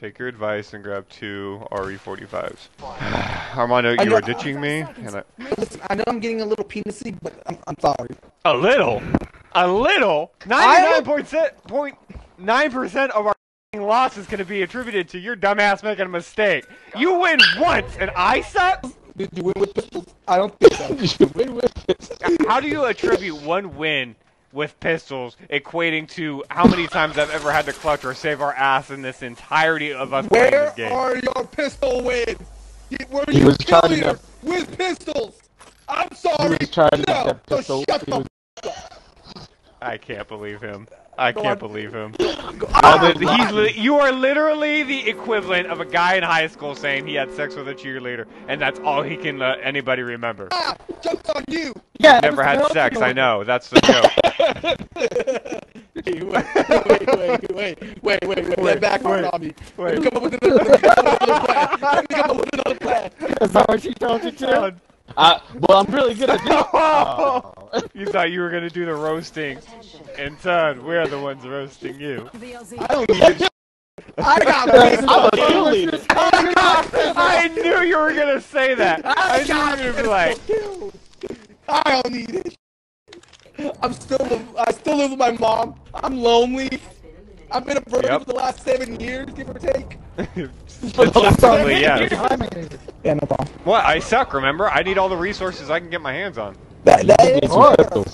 Take your advice and grab two RE45s. Armando, I you know- were ditching me, and I, Listen, I know I'm getting a little penisy, but I'm, I'm sorry. a little, a little. Ninety-nine point nine percent of our loss is going to be attributed to your dumbass making a mistake. You win once, and I suck. Did you win with pistols? I don't think so. You win with it. How do you attribute one win with pistols equating to how many times I've ever had to clutch or save our ass in this entirety of us playing this game? Where are your pistol wins? You- Were He you was trying to- with pistols? I'm sorry. He was trying to get that so shut He the was- I can't believe him. I Go can't on. believe him. Ah, Oh, he's li- you are literally the equivalent of a guy in high school saying he had sex with a cheerleader, and that's all he can let anybody remember. ah, joke's on you. Yeah, Never had sex, I know. That's the joke. Wait, wait, wait, wait, wait, wait, wait, wait, Wait, back on wait, me. wait. Let me come up with another, let me come up with another plan. Let me come up with another plan. Is that what she told you to? Uh, well, I'm really good at this. Oh. you thought you were gonna do the roasting, and son, we're the ones roasting you. I don't need this. I got I'm pistols. a cheerleader. I got pistols. I knew you were gonna say that. I knew you were gonna be like, pistols. I don't need it. I'm still, I still live with my mom. I'm lonely. I've been a virgin Yep. for the last seven years, give or take. statistically, yes. Yeah, no problem. What? I suck. Remember? I need all the resources I can get my hands on. That, that is Need some.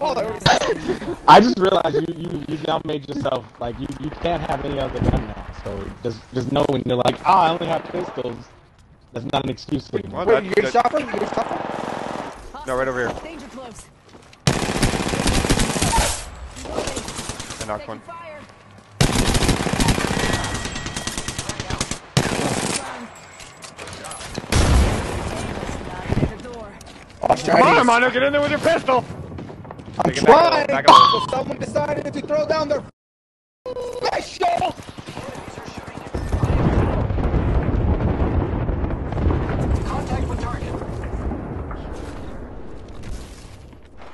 Oh, I just realized you, you, you now made yourself like you, you can't have any other gun now. So just just knowing you're like, ah, I only have pistols. That's not an excuse anymore. Well, Wait, you get a that- shot from? You get a shot from? No, right over here. Danger close. I knocked one. Fire. The door. Oh, Come on, Chinese. Armando, get in there with your pistol. I'm Take back a trying, back a but someone decided to throw down their special.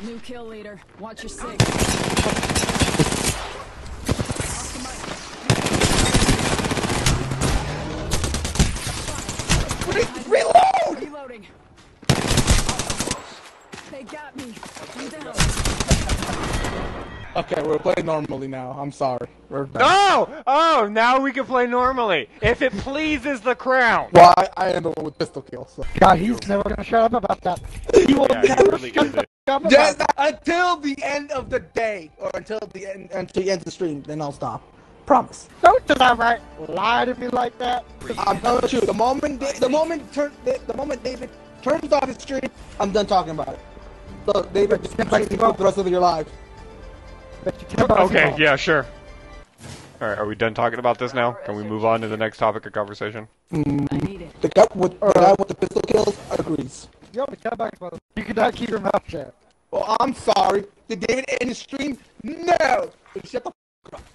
New kill leader. Watch your six. Reload! Reloading. They got me. I'm down. Okay, we're playing normally now. I'm sorry. We're done. Oh! Oh, now we can play normally. If it pleases the crown. Well, I, I am the one with pistol kills. So. God, he's never gonna shut up about that. He will Yeah, he really isn't. up about Just that. until the end of the day, or until the end, until the end of the stream, then I'll stop. Promise. Don't do that, right? Lie to me like that. I'm telling you, the moment, Da- the moment, turn, the, the moment David turns off his stream, I'm done talking about it. So, David, just keep streaming for the rest of your lives. But you can't buy Okay, yeah, sure. Alright, are we done talking about this now? Can we move on to the next topic of conversation? Mm. I need it. The guy with, the guy with the pistol kills agrees. Yo, but come back, brother. You cannot keep your mouth shut. Well, I'm sorry. Did David end the stream? No! Shut the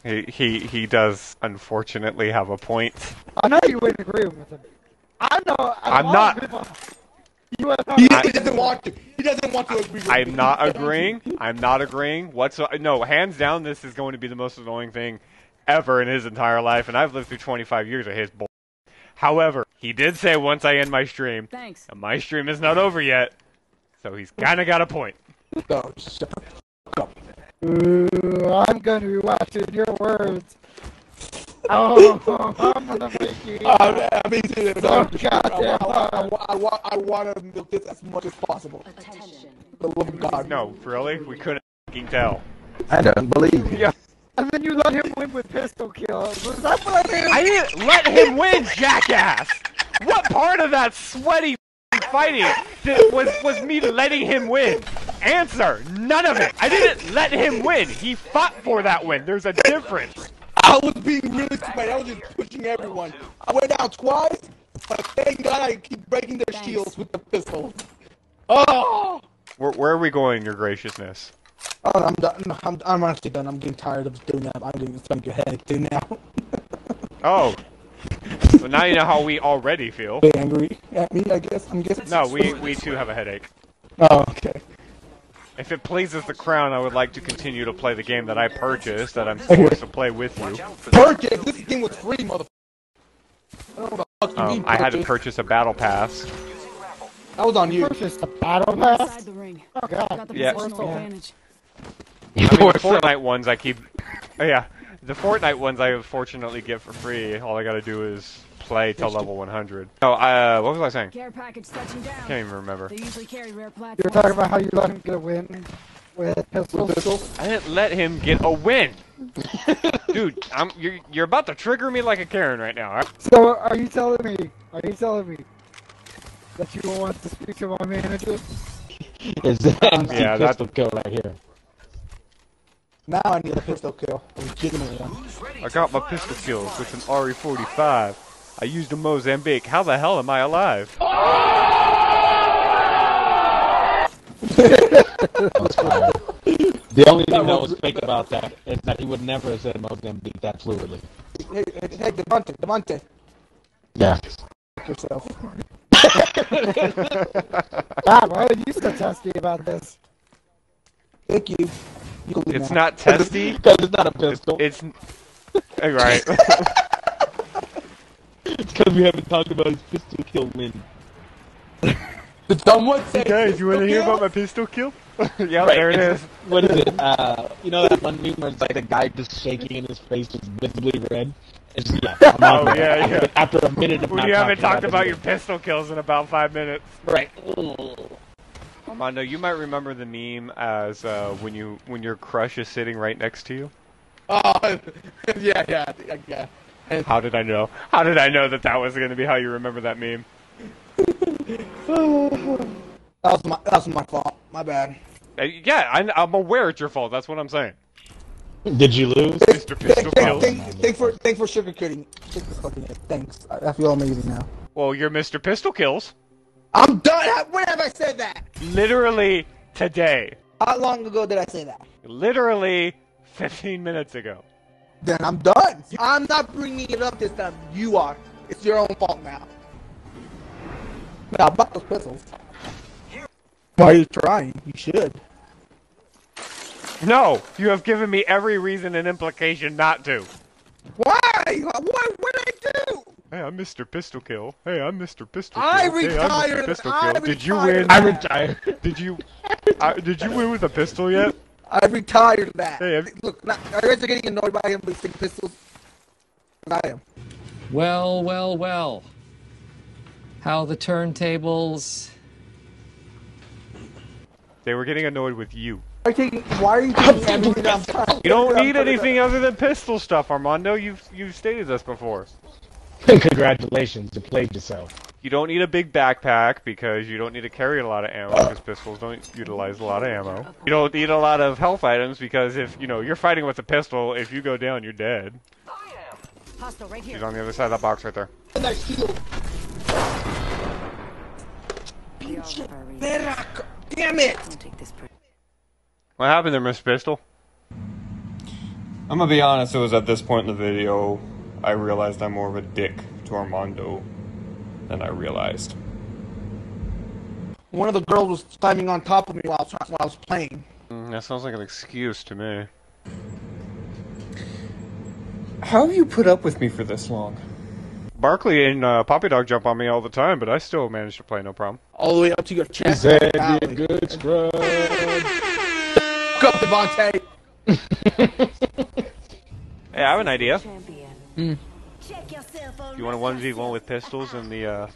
He he he does unfortunately have a point. I know you wouldn't agree with him. I know. I'm, lot not- of You are not. He, I- he doesn't want to. He doesn't want to agree with. I'm not agreeing. I'm not agreeing. What's no, hands down, this is going to be the most annoying thing ever in his entire life, and I've lived through 25 years of his bull. However, he did say once I end my stream, Thanks. and my stream is not over yet, so he's kind of got a point. No, shut the. Ooh, I'm gonna be watching your words. Oh, I'm gonna make you. Uh, I mean, I, Oh, goddamn. I, I, I, I, want- I want to milk this as much as possible. Attention. The love of God. No, really, we couldn't fucking tell. I don't believe you. Yeah. And then you let him win with pistol kills. Was that what I did? I didn't let him win, jackass. What part of that sweaty fighting did, was was me letting him win? Answer: None of it. I didn't let him win. He fought for that win. There's a difference. I was being really sweaty. I was just pushing everyone. I went down twice, but thank God I keep breaking their Thanks. shields with the pistol. Oh! Where, where are we going, Your Graciousness? Oh, I'm done. I'm, I'm honestly done. I'm getting tired of doing that. I'm getting it's making your headache too now. Oh, well now you know how we already feel. Be angry at me, I guess. I'm guessing. No, we we too have a headache. Oh, okay. If it pleases the crown, I would like to continue to play the game that I purchased, that I'm forced to play with you. Purchase. This game was free, mother. I don't know what the fuck you Um, I had to purchase. purchase a battle pass. That was on you. Purchased a battle pass. the ring. Oh Got god. the Yeah. positional advantage. I mean, the Fortnite ones I keep. Oh, yeah, the Fortnite ones I fortunately get for free. All I gotta do is play till level 100. Oh, uh, what was I saying? Care package touching down. Can't even remember. They usually carry rare You were talking about how you let him get a win with pistols. Pistol. I didn't let him get a win. Dude, I'm you're you're about to trigger me like a Karen right now. all right? So are you telling me? Are you telling me that you want to speak to my manager? Is the empty Yeah, that's- pistol kill right here. Now I need a pistol kill. A legitimate one. I got my pistol kills with an RE45. I used a Mozambique. How the hell am I alive? The only thing that was fake about that is that he would never have said Mozambique that fluidly. Hey, hey, hey, Devontae, Devontae, Yeah. fuck yourself. God, why are you so testy about this? Thank you. You It's now. not testy. Because it's not a pistol. It's Hey, right. It's because we haven't talked about his pistol kill win. the Did someone say Guys, you want to hear about my pistol kill? yeah, there it is. What is it? Uh, you know that one meme where it's like the guy just shaking and his face is visibly red? It's, yeah, Oh, that. yeah, yeah. After a minute of When you haven't talked about it. your pistol kills in about five minutes. Right. Armando, you might remember the meme as uh, when you when your crush is sitting right next to you. Oh, yeah, yeah, yeah. How did I know? How did I know that that was going to be how you remember that meme? That was my that was my fault. My bad. Uh, yeah, I, I'm aware it's your fault. That's what I'm saying. Did you lose? Mr. Pistol Thank, Kill. thank, thank for thanks for sugarcoating. Shake this fucking head. Thanks. I, I feel amazing now. Well, you're Mr. Pistol Kills. I'm done. How- When have I said that? Literally today. How long ago did I say that? Literally 15 minutes ago. Then I'm done. I'm not bringing it up this time. You are. It's your own fault now. Now about those pistols. Why are you trying? You should. No, you have given me every reason and implication not to. Why? What? What did I do? Hey, I'm Mr. Pistol Kill. Hey, I'm Mr. Pistol Kill. I hey, I'm Mr. retired. Pistol I Kill. Did you win? I retired. Did you? Uh, did you win with a pistol yet? I retired that. Hey, have- Look, not, you guys are getting annoyed by him with stick pistols. I am. Well, well, well. How the turntables. They were getting annoyed with you. Why are you taking, why are you taking everything I'm? You don't I'm need anything other than pistol stuff, Armando. You've you've stated this before. Congratulations, you played yourself. You don't need a big backpack because you don't need to carry a lot of ammo because pistols don't utilize a lot of ammo. You don't need a lot of health items because if you know you're fighting with a pistol, if you go down, you're dead. Hostile right here. He's on the other side of that box right there. That shield. Damn it! Take this. per- What happened there, Miss Pistol? I'm gonna be honest, it was at this point in the video I realized I'm more of a dick to Armando than I realized. One of the girls was climbing on top of me while I was, while I was playing. Mm, that sounds like an excuse to me. How have you put up with me for this long? Barkley and uh, Poppy Dog jump on me all the time, but I still manage to play no problem. All the way up to your chest. Said Valley. good scrub. Go, Devontae. Hey, I have an idea. Champion. Check yourself on You want a one v one with pistols in the uh, in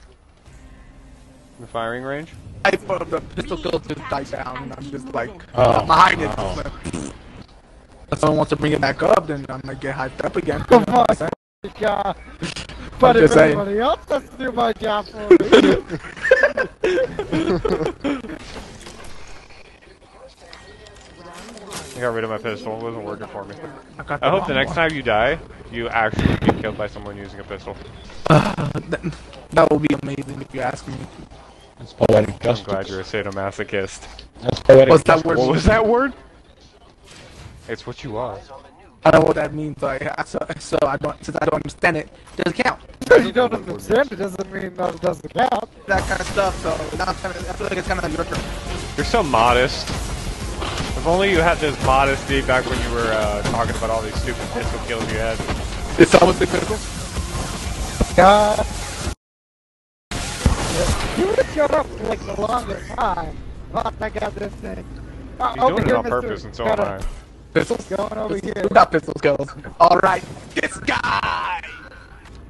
the firing range? I put the pistol kill just died down, and I'm just like, Oh, I'm behind it. If someone wants to bring it back up, then I'm gonna get hyped up again. Come on, God. But I'm if just saying. anybody else has to do my job for me, I got rid of my pistol. It wasn't working for me. I, got I hope the next one. time you die, you actually get killed by someone using a pistol. that, that would be amazing if you ask me. That's poetic I'm justice. glad you're a sadomasochist. That's poetic What's that word? What was that word? It's what you are. I don't know what that means, so, I, so, so I don't. Since I don't understand it, it doesn't count. because you don't understand, it doesn't mean that it doesn't count. That kind of stuff. So now I'm kind of, I feel like it's kind of your turn. You're so modest. If only you had this modesty back when you were uh, talking about all these stupid pistol kills you had. Did someone say pistol? God. You would shut up for like the longest time. But I got this thing. Uh, He's doing it on Mr. purpose and so am I. Pistols? Going over pistols. here. got pistols, kills. Alright, this guy!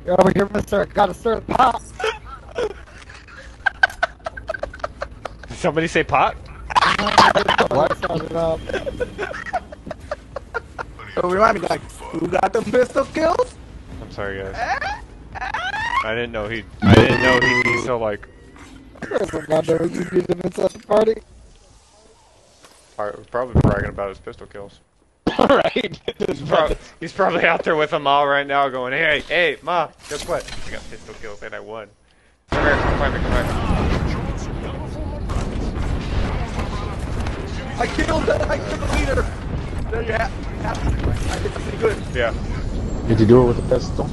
You're over here, mister. Gotta stir pot. Did somebody say pot? What? So remind me, like, who got the pistol kills? I'm sorry, guys. Eh? Eh? I didn't know he. I didn't know he'd be so like. There's a wonder you beat him inside the party. Probably bragging about his pistol kills. right. He's, prob- he's probably out there with them all right now, going, "Hey, hey, ma, guess what? I got pistol kills and I won." Come here, come find me, come find I killed the, I killed the leader. There you have, I did something good. Yeah. Did you do it with a pistol?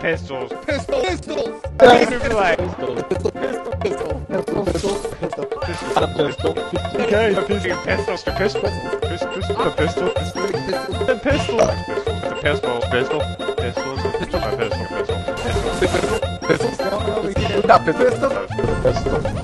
Pistols. Pistol, pistol. He's gonna be like, Pistol, pistol, pistol, pistol, pistol, pistol. Not a pistol. okay, pistol, pistols, to pistol, pistol, pistol, the pistol, pistol, the pistol, the pistol, pistol, pistol, pistol, my pistol, pistol, pistol, Pistols going over here. Who got pistol? Pistol.